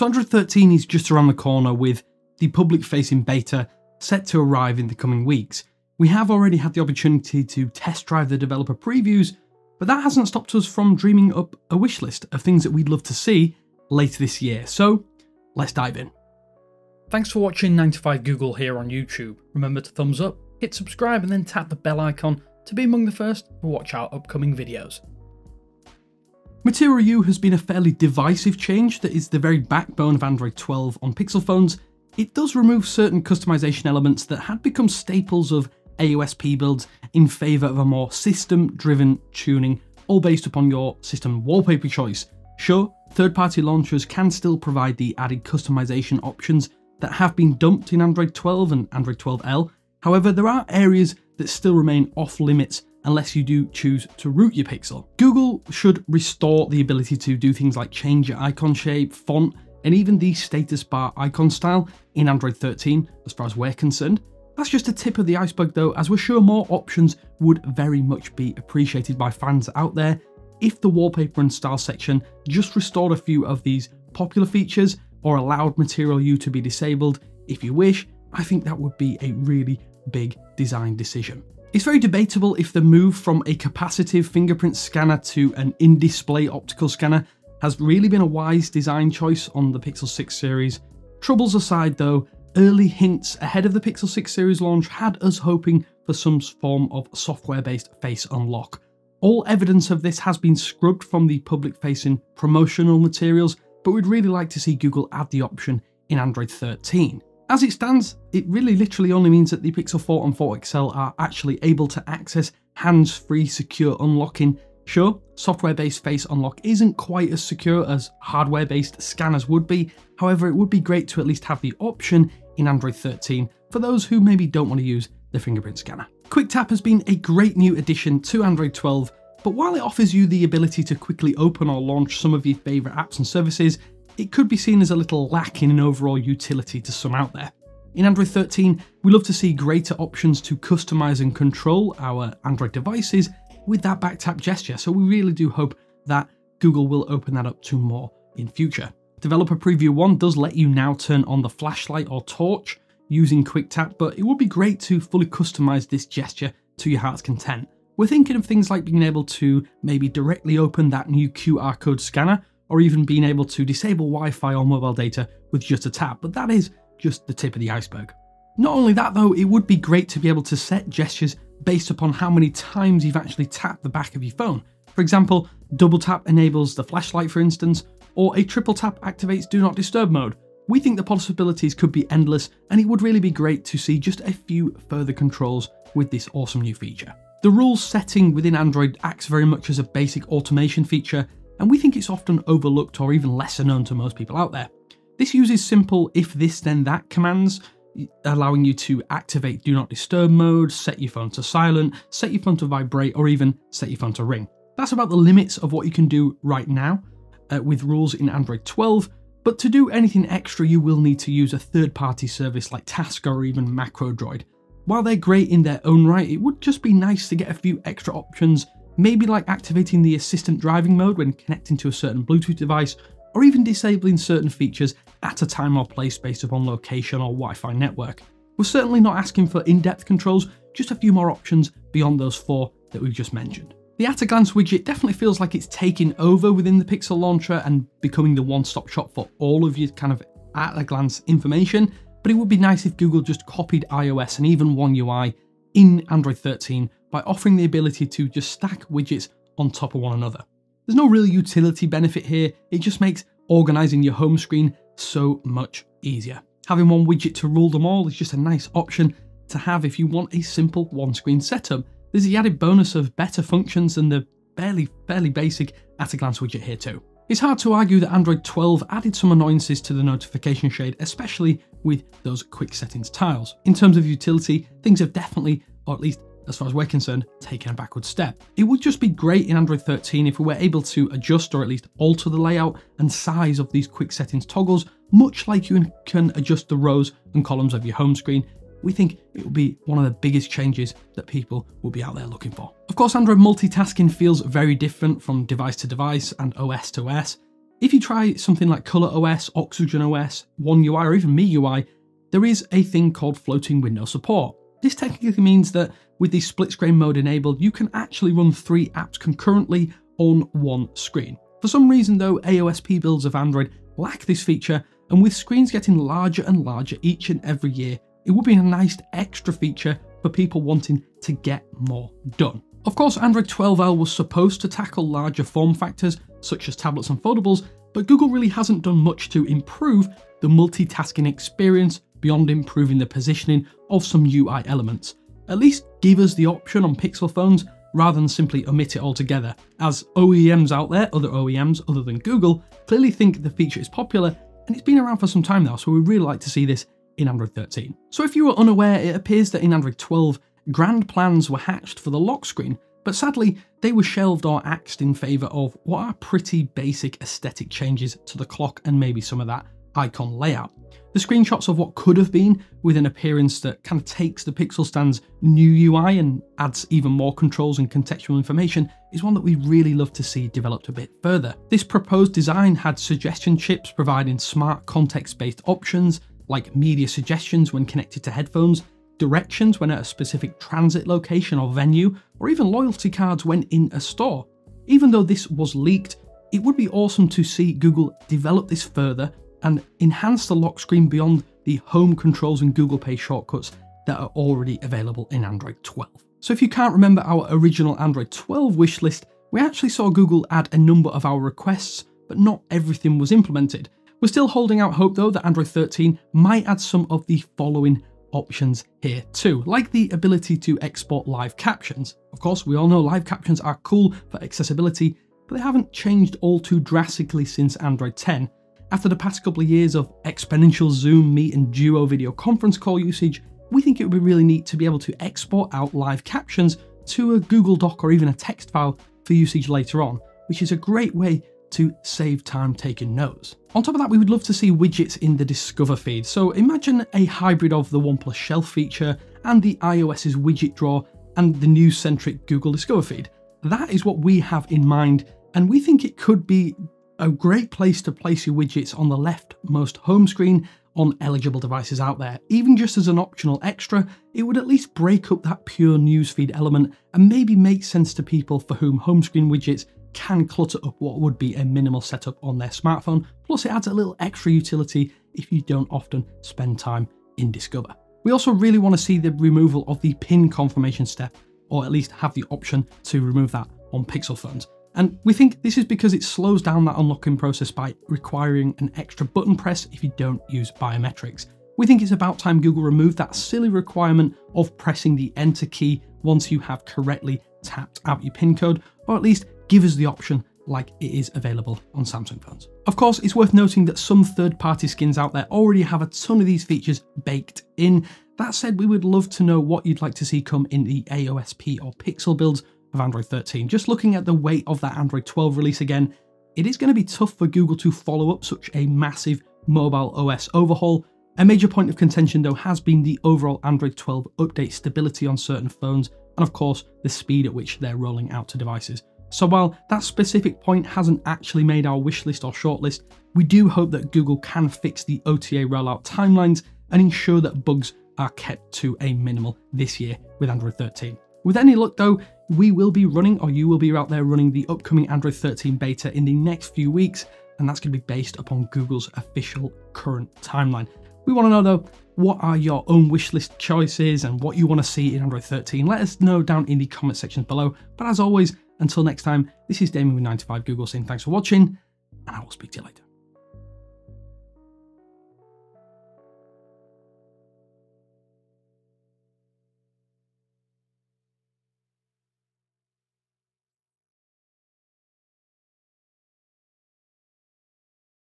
So Android 13 is just around the corner with the public facing beta set to arrive in the coming weeks. We have already had the opportunity to test drive the developer previews, but that hasn't stopped us from dreaming up a wish list of things that we'd love to see later this year. So let's dive in. Thanks for watching 9to5 Google here on YouTube. Remember to thumbs up, hit subscribe, and then tap the bell icon to be among the first to watch our upcoming videos. Material You has been a fairly divisive change that is the very backbone of Android 12 on Pixel phones. It does remove certain customization elements that had become staples of AOSP builds in favour of a more system-driven tuning, all based upon your system wallpaper choice. Sure, third-party launchers can still provide the added customization options that have been dumped in Android 12 and Android 12L, however there are areas that still remain off limits unless you do choose to root your pixel. Google should restore the ability to do things like change your icon shape, font, and even the status bar icon style in Android 13, as far as we're concerned. That's just a tip of the iceberg though, as we're sure more options would very much be appreciated by fans out there if the wallpaper and style section just restored a few of these popular features or allowed Material You to be disabled if you wish, I think that would be a really big design decision. It's very debatable if the move from a capacitive fingerprint scanner to an in-display optical scanner has really been a wise design choice on the Pixel 6 series. Troubles aside though, early hints ahead of the Pixel 6 series launch had us hoping for some form of software-based face unlock. All evidence of this has been scrubbed from the public-facing promotional materials, but we'd really like to see Google add the option in Android 13. As it stands, it really literally only means that the Pixel 4 and 4 XL are actually able to access hands-free secure unlocking. Sure, software-based face unlock isn't quite as secure as hardware-based scanners would be, however it would be great to at least have the option in Android 13 for those who maybe don't want to use the fingerprint scanner. QuickTap has been a great new addition to Android 12, but while it offers you the ability to quickly open or launch some of your favourite apps and services, it could be seen as a little lacking in overall utility to some out there. In Android 13, we love to see greater options to customize and control our Android devices with that back tap gesture, so we really do hope that Google will open that up to more in future. Developer Preview 1 does let you now turn on the flashlight or torch using Quick Tap, but it would be great to fully customize this gesture to your heart's content. We're thinking of things like being able to maybe directly open that new QR code scanner or even being able to disable Wi-Fi or mobile data with just a tap, but that is just the tip of the iceberg. Not only that though, it would be great to be able to set gestures based upon how many times you've actually tapped the back of your phone. For example, double tap enables the flashlight for instance, or a triple tap activates do not disturb mode. We think the possibilities could be endless and it would really be great to see just a few further controls with this awesome new feature. The rules setting within Android acts very much as a basic automation feature and we think it's often overlooked or even lesser known to most people out there. This uses simple if this then that commands, allowing you to activate do not disturb mode, set your phone to silent, set your phone to vibrate, or even set your phone to ring. That's about the limits of what you can do right now uh, with rules in Android 12, but to do anything extra you will need to use a third-party service like Tasker or even MacroDroid. While they're great in their own right, it would just be nice to get a few extra options maybe like activating the assistant driving mode when connecting to a certain Bluetooth device, or even disabling certain features at a time or place based upon location or Wi-Fi network. We're certainly not asking for in-depth controls, just a few more options beyond those four that we've just mentioned. The at-a-glance widget definitely feels like it's taking over within the Pixel launcher and becoming the one-stop shop for all of your kind of at-a-glance information, but it would be nice if Google just copied iOS and even One UI in Android 13 by offering the ability to just stack widgets on top of one another. There's no real utility benefit here, it just makes organizing your home screen so much easier. Having one widget to rule them all is just a nice option to have if you want a simple one screen setup. There's the added bonus of better functions than the barely, fairly basic at a glance widget here too. It's hard to argue that Android 12 added some annoyances to the notification shade, especially with those quick settings tiles. In terms of utility, things have definitely, or at least as far as we're concerned, taking a backward step. It would just be great in Android 13 if we were able to adjust or at least alter the layout and size of these quick settings toggles, much like you can adjust the rows and columns of your home screen. We think it will be one of the biggest changes that people will be out there looking for. Of course, Android multitasking feels very different from device to device and OS to OS. If you try something like Color OS, Oxygen OS, One UI, or even MIUI, there is a thing called floating window support. This technically means that with the split screen mode enabled, you can actually run three apps concurrently on one screen. For some reason though, AOSP builds of Android lack this feature, and with screens getting larger and larger each and every year, it would be a nice extra feature for people wanting to get more done. Of course, Android 12L was supposed to tackle larger form factors such as tablets and foldables, but Google really hasn't done much to improve the multitasking experience beyond improving the positioning of some UI elements. At least give us the option on Pixel phones rather than simply omit it altogether, as OEMs out there, other OEMs other than Google, clearly think the feature is popular and it's been around for some time now, so we'd really like to see this in Android 13. So if you were unaware, it appears that in Android 12, grand plans were hatched for the lock screen, but sadly, they were shelved or axed in favour of what are pretty basic aesthetic changes to the clock and maybe some of that icon layout. The screenshots of what could have been with an appearance that kind of takes the Pixel Stand's new UI and adds even more controls and contextual information is one that we really love to see developed a bit further. This proposed design had suggestion chips providing smart context-based options like media suggestions when connected to headphones, directions when at a specific transit location or venue, or even loyalty cards when in a store. Even though this was leaked, it would be awesome to see Google develop this further and enhance the lock screen beyond the home controls and Google Pay shortcuts that are already available in Android 12. So if you can't remember our original Android 12 wishlist, we actually saw Google add a number of our requests, but not everything was implemented. We're still holding out hope though that Android 13 might add some of the following options here too, like the ability to export live captions. Of course, we all know live captions are cool for accessibility, but they haven't changed all too drastically since Android 10, after the past couple of years of exponential Zoom, Meet and Duo video conference call usage, we think it would be really neat to be able to export out live captions to a Google Doc or even a text file for usage later on, which is a great way to save time taking notes. On top of that, we would love to see widgets in the Discover feed. So imagine a hybrid of the OnePlus Shelf feature and the iOS's widget drawer and the news-centric Google Discover feed. That is what we have in mind, and we think it could be a great place to place your widgets on the leftmost home screen on eligible devices out there. Even just as an optional extra, it would at least break up that pure newsfeed element and maybe make sense to people for whom home screen widgets can clutter up what would be a minimal setup on their smartphone, plus it adds a little extra utility if you don't often spend time in Discover. We also really want to see the removal of the pin confirmation step, or at least have the option to remove that on Pixel phones. And we think this is because it slows down that unlocking process by requiring an extra button press if you don't use biometrics. We think it's about time Google removed that silly requirement of pressing the enter key once you have correctly tapped out your PIN code, or at least give us the option like it is available on Samsung phones. Of course, it's worth noting that some third-party skins out there already have a ton of these features baked in. That said, we would love to know what you'd like to see come in the AOSP or Pixel builds of Android 13. Just looking at the weight of that Android 12 release again, it is going to be tough for Google to follow up such a massive mobile OS overhaul. A major point of contention though has been the overall Android 12 update stability on certain phones, and of course the speed at which they're rolling out to devices. So while that specific point hasn't actually made our wishlist or shortlist, we do hope that Google can fix the OTA rollout timelines and ensure that bugs are kept to a minimal this year with Android 13. With any luck though, we will be running, or you will be out there running the upcoming Android 13 beta in the next few weeks, and that's going to be based upon Google's official current timeline. We want to know though, what are your own wishlist choices and what you want to see in Android 13? Let us know down in the comment sections below. But as always, until next time, this is Damien with 9to5 Google saying thanks for watching, and I will speak to you later.